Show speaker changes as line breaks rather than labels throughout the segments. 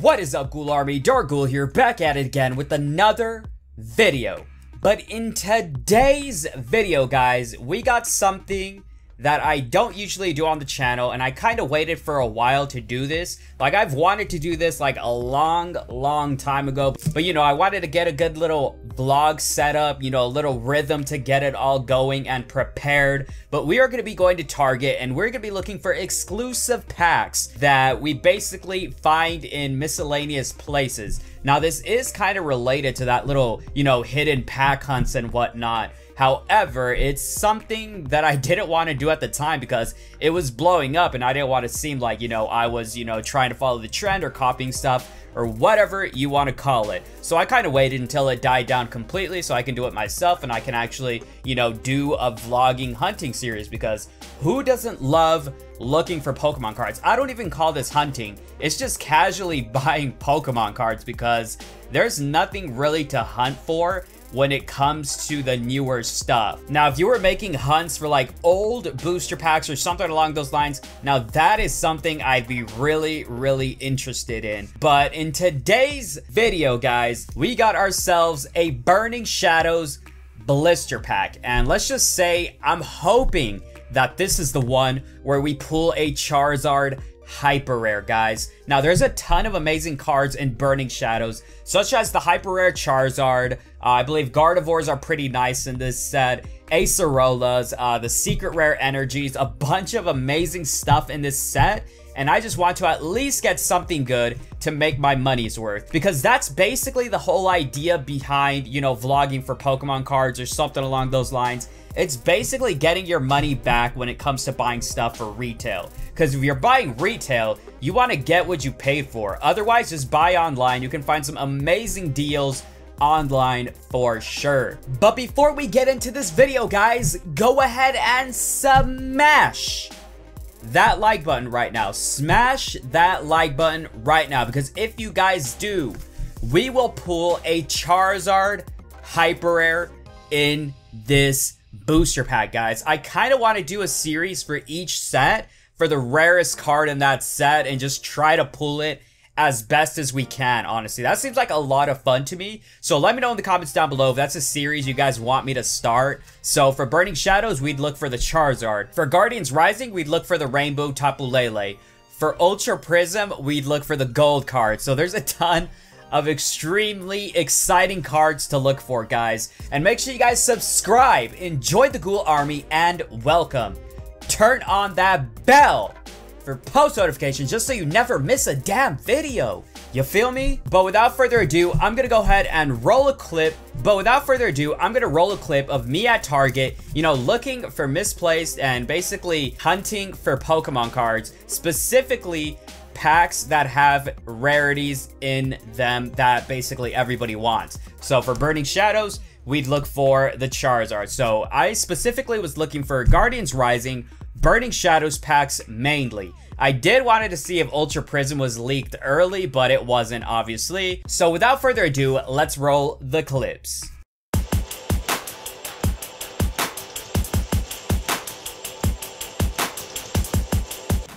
What is up, Ghoul Army? Dark Ghoul here, back at it again with another video. But in today's video, guys, we got something that I don't usually do on the channel and I kind of waited for a while to do this. Like I've wanted to do this like a long, long time ago. But you know, I wanted to get a good little vlog set up, you know, a little rhythm to get it all going and prepared. But we are going to be going to Target and we're going to be looking for exclusive packs that we basically find in miscellaneous places. Now this is kind of related to that little, you know, hidden pack hunts and whatnot. However, it's something that I didn't want to do at the time because it was blowing up and I didn't want to seem like, you know, I was, you know, trying to follow the trend or copying stuff or whatever you want to call it. So I kind of waited until it died down completely so I can do it myself and I can actually, you know, do a vlogging hunting series because who doesn't love looking for Pokemon cards? I don't even call this hunting. It's just casually buying Pokemon cards because there's nothing really to hunt for when it comes to the newer stuff. Now, if you were making hunts for like old booster packs or something along those lines, now that is something I'd be really, really interested in. But in today's video, guys, we got ourselves a Burning Shadows blister pack. And let's just say I'm hoping that this is the one where we pull a Charizard hyper rare, guys. Now, there's a ton of amazing cards in Burning Shadows, such as the hyper rare Charizard. Uh, I believe Gardevoirs are pretty nice in this set. Acerolas, uh, the secret rare energies, a bunch of amazing stuff in this set. And I just want to at least get something good to make my money's worth. Because that's basically the whole idea behind, you know, vlogging for Pokemon cards or something along those lines it's basically getting your money back when it comes to buying stuff for retail. Because if you're buying retail, you want to get what you paid for. Otherwise, just buy online. You can find some amazing deals online for sure. But before we get into this video, guys, go ahead and smash that like button right now. Smash that like button right now. Because if you guys do, we will pull a Charizard Hyper in this booster pack, guys. I kind of want to do a series for each set for the rarest card in that set and just try to pull it as best as we can, honestly. That seems like a lot of fun to me. So let me know in the comments down below if that's a series you guys want me to start. So for Burning Shadows, we'd look for the Charizard. For Guardians Rising, we'd look for the Rainbow Tapu Lele. For Ultra Prism, we'd look for the gold card. So there's a ton of extremely exciting cards to look for, guys. And make sure you guys subscribe, enjoy the Ghoul Army, and welcome. Turn on that bell for post notifications just so you never miss a damn video. You feel me? But without further ado, I'm gonna go ahead and roll a clip. But without further ado, I'm gonna roll a clip of me at Target, you know, looking for misplaced and basically hunting for Pokemon cards, specifically packs that have rarities in them that basically everybody wants. So for Burning Shadows, we'd look for the Charizard. So I specifically was looking for Guardians Rising, Burning Shadows packs mainly. I did wanted to see if Ultra Prism was leaked early, but it wasn't obviously. So without further ado, let's roll the clips.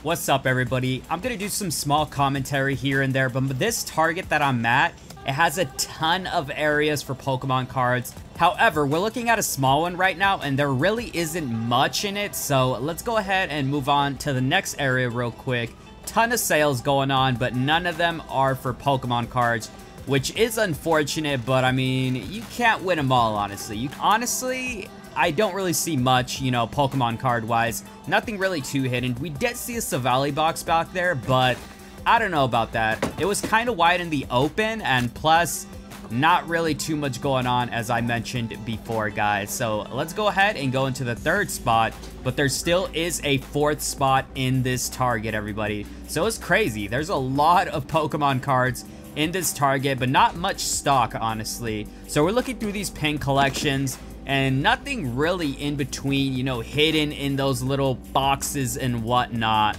What's up everybody? I'm gonna do some small commentary here and there, but this target that I'm at, it has a ton of areas for Pokemon cards. However, we're looking at a small one right now and there really isn't much in it, so let's go ahead and move on to the next area real quick. Ton of sales going on, but none of them are for Pokemon cards which is unfortunate, but I mean, you can't win them all, honestly. You Honestly, I don't really see much, you know, Pokemon card-wise. Nothing really too hidden. We did see a Savali box back there, but I don't know about that. It was kind of wide in the open, and plus, not really too much going on as I mentioned before guys so let's go ahead and go into the third spot but there still is a fourth spot in this target everybody so it's crazy there's a lot of Pokemon cards in this target but not much stock honestly so we're looking through these pin collections and nothing really in between, you know, hidden in those little boxes and whatnot.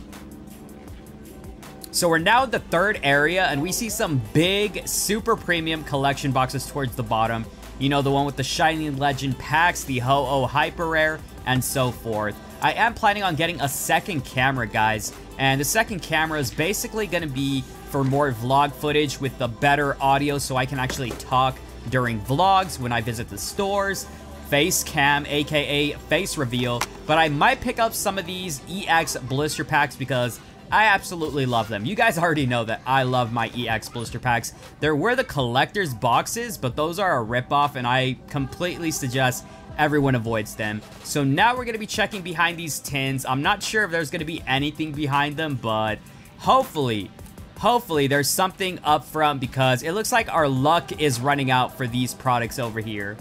So we're now in the third area, and we see some big, super premium collection boxes towards the bottom. You know, the one with the Shining Legend packs, the Ho-Oh Hyper Rare, and so forth. I am planning on getting a second camera, guys, and the second camera is basically going to be for more vlog footage with the better audio so I can actually talk during vlogs when I visit the stores. Face cam, aka face reveal, but I might pick up some of these EX blister packs because I absolutely love them. You guys already know that I love my EX blister packs. There were the collector's boxes, but those are a ripoff, and I completely suggest everyone avoids them. So now we're going to be checking behind these tins. I'm not sure if there's going to be anything behind them, but hopefully, hopefully there's something up front because it looks like our luck is running out for these products over here.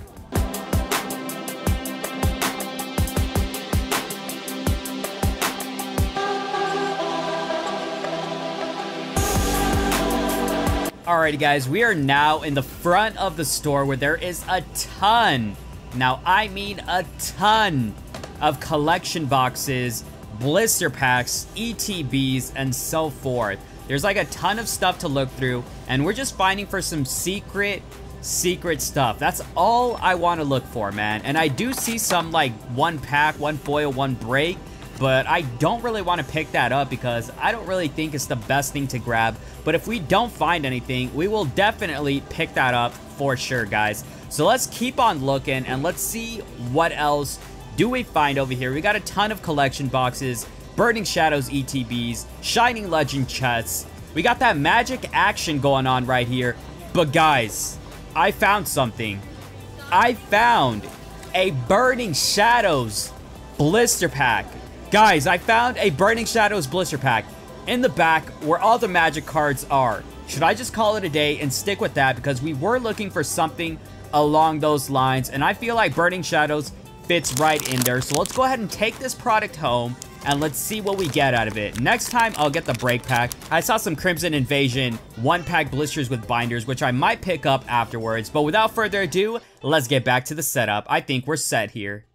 Alrighty guys, we are now in the front of the store where there is a ton, now I mean a ton of collection boxes, blister packs, ETBs, and so forth. There's like a ton of stuff to look through, and we're just finding for some secret, secret stuff. That's all I want to look for, man. And I do see some like one pack, one foil, one break, but I don't really want to pick that up because I don't really think it's the best thing to grab. But if we don't find anything, we will definitely pick that up for sure, guys. So let's keep on looking and let's see what else do we find over here. We got a ton of collection boxes, Burning Shadows ETBs, Shining Legend chests. We got that magic action going on right here. But guys, I found something. I found a Burning Shadows blister pack. Guys, I found a Burning Shadows blister pack in the back where all the magic cards are. Should I just call it a day and stick with that because we were looking for something along those lines and I feel like Burning Shadows fits right in there. So let's go ahead and take this product home and let's see what we get out of it. Next time, I'll get the break pack. I saw some Crimson Invasion one-pack blisters with binders, which I might pick up afterwards. But without further ado, let's get back to the setup. I think we're set here.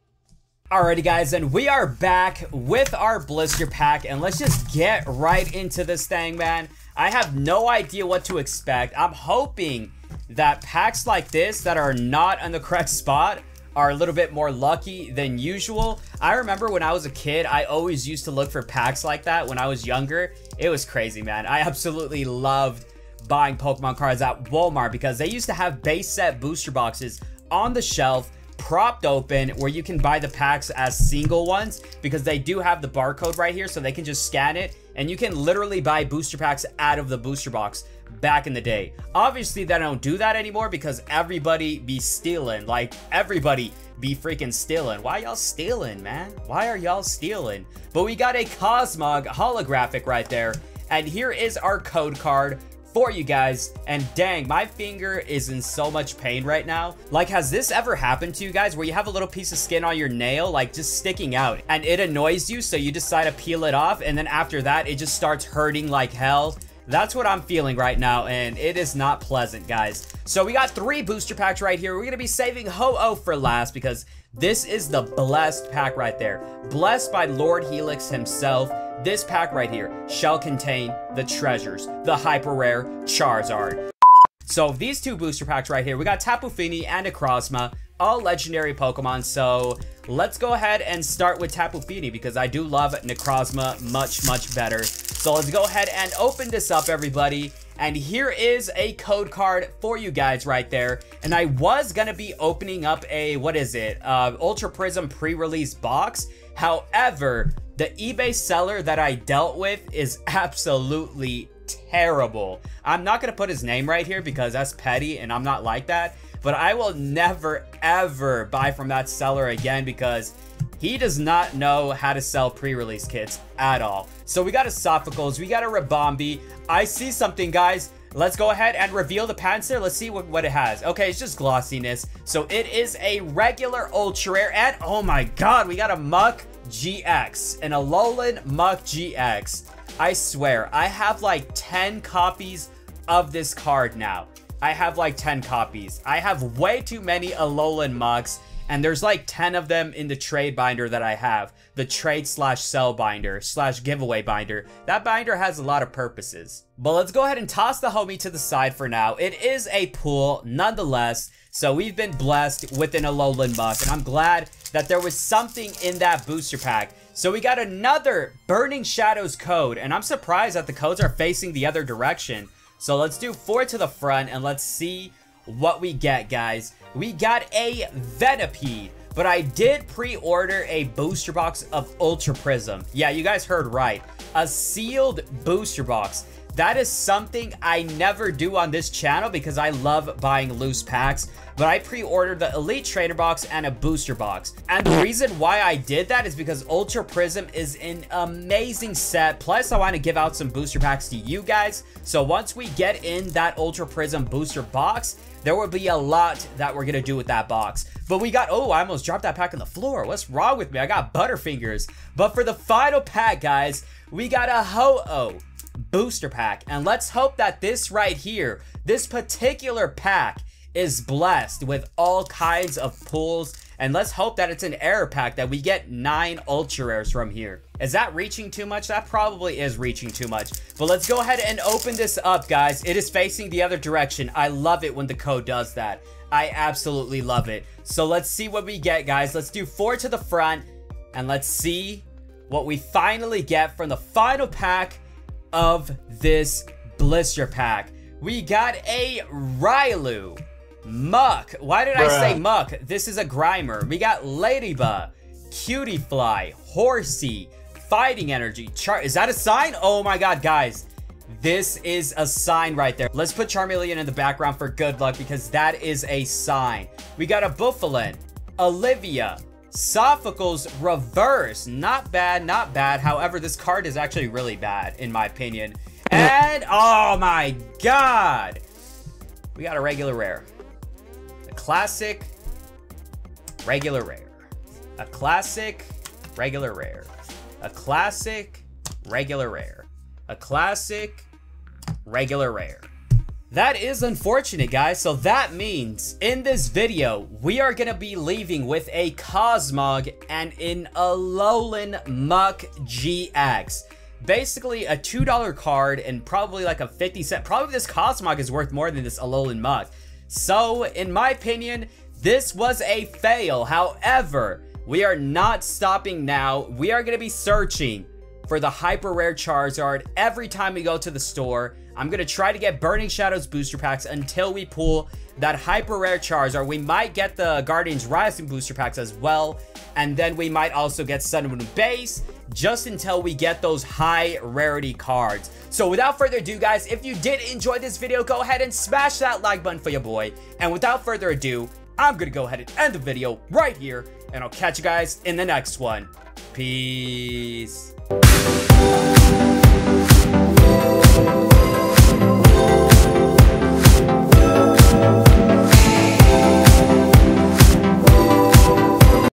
Alrighty guys, and we are back with our blister pack, and let's just get right into this thing, man. I have no idea what to expect. I'm hoping that packs like this that are not on the correct spot are a little bit more lucky than usual. I remember when I was a kid, I always used to look for packs like that when I was younger. It was crazy, man. I absolutely loved buying Pokemon cards at Walmart because they used to have base set booster boxes on the shelf propped open where you can buy the packs as single ones because they do have the barcode right here so they can just scan it and you can literally buy booster packs out of the booster box back in the day. Obviously, they don't do that anymore because everybody be stealing. Like, everybody be freaking stealing. Why y'all stealing, man? Why are y'all stealing? But we got a Cosmog holographic right there. And here is our code card for you guys. And dang, my finger is in so much pain right now. Like, has this ever happened to you guys where you have a little piece of skin on your nail, like just sticking out and it annoys you. So you decide to peel it off. And then after that, it just starts hurting like hell. That's what I'm feeling right now, and it is not pleasant, guys. So we got three booster packs right here. We're going to be saving Ho-Oh for last because this is the blessed pack right there. Blessed by Lord Helix himself. This pack right here shall contain the treasures, the hyper rare Charizard. So these two booster packs right here, we got Tapu Fini and Necrozma, all legendary Pokemon. So let's go ahead and start with Tapu Fini because I do love Necrozma much, much better. So let's go ahead and open this up, everybody. And here is a code card for you guys right there. And I was gonna be opening up a, what is it, uh, Ultra Prism pre-release box. However, the eBay seller that I dealt with is absolutely terrible. I'm not going to put his name right here because that's petty and I'm not like that. But I will never, ever buy from that seller again because he does not know how to sell pre-release kits at all. So we got a Sophocles, we got a Ribombee. I see something, guys. Let's go ahead and reveal the Panzer. Let's see what, what it has. Okay, it's just glossiness. So it is a regular ultra rare. And oh my god, we got a Muk GX, an Alolan Muk GX. I swear, I have like 10 copies of this card now. I have like 10 copies. I have way too many Alolan Muks, and there's like 10 of them in the trade binder that I have. The trade slash sell binder slash giveaway binder. That binder has a lot of purposes. But let's go ahead and toss the homie to the side for now. It is a pool nonetheless. So we've been blessed with an Alolan Muk, and I'm glad that there was something in that booster pack. So we got another Burning Shadows code, and I'm surprised that the codes are facing the other direction. So let's do four to the front, and let's see what we get, guys. We got a Venipede, but I did pre-order a booster box of Ultra Prism. Yeah, you guys heard right. A sealed booster box. That is something I never do on this channel because I love buying loose packs, but I pre-ordered the Elite Trainer box and a booster box. And the reason why I did that is because Ultra Prism is an amazing set, plus I want to give out some booster packs to you guys. So once we get in that Ultra Prism booster box, there will be a lot that we're gonna do with that box. But we got, oh, I almost dropped that pack on the floor. What's wrong with me? I got Butterfingers. But for the final pack, guys, we got a Ho-Oh booster pack. And let's hope that this right here, this particular pack is blessed with all kinds of pulls. And let's hope that it's an error pack that we get nine ultra rares from here. Is that reaching too much? That probably is reaching too much. But let's go ahead and open this up, guys. It is facing the other direction. I love it when the code does that. I absolutely love it. So let's see what we get, guys. Let's do four to the front. And let's see what we finally get from the final pack of this blister pack. We got a Riolu. Muk. Why did Bruh. I say Muk? This is a Grimer. We got Ladybug, Cutiefly, Horsea, Fighting Energy. Char is that a sign? Oh my god, guys. This is a sign right there. Let's put Charmeleon in the background for good luck because that is a sign. We got a Bouffalant, Olivia, Sophocles reverse. Not bad, not bad. However, this card is actually really bad, in my opinion. And, oh my god. We got a regular rare. A classic regular rare. A classic regular rare. A classic regular rare. A classic regular rare. That is unfortunate, guys. So that means in this video, we are going to be leaving with a Cosmog and an Alolan Muk GX. Basically a $2 card and probably like a 50 cent. Probably this Cosmog is worth more than this Alolan Muk. So in my opinion, this was a fail. However, we are not stopping now. We are going to be searching for the hyper rare Charizard every time we go to the store. I'm going to try to get Burning Shadows booster packs until we pull that hyper rare Charizard. We might get the Guardians Rising booster packs as well. And then we might also get Sun Moon Base just until we get those high rarity cards. So without further ado, guys, if you did enjoy this video, go ahead and smash that like button for your boy. And without further ado, I'm going to go ahead and end the video right here. And I'll catch you guys in the next one. Peace.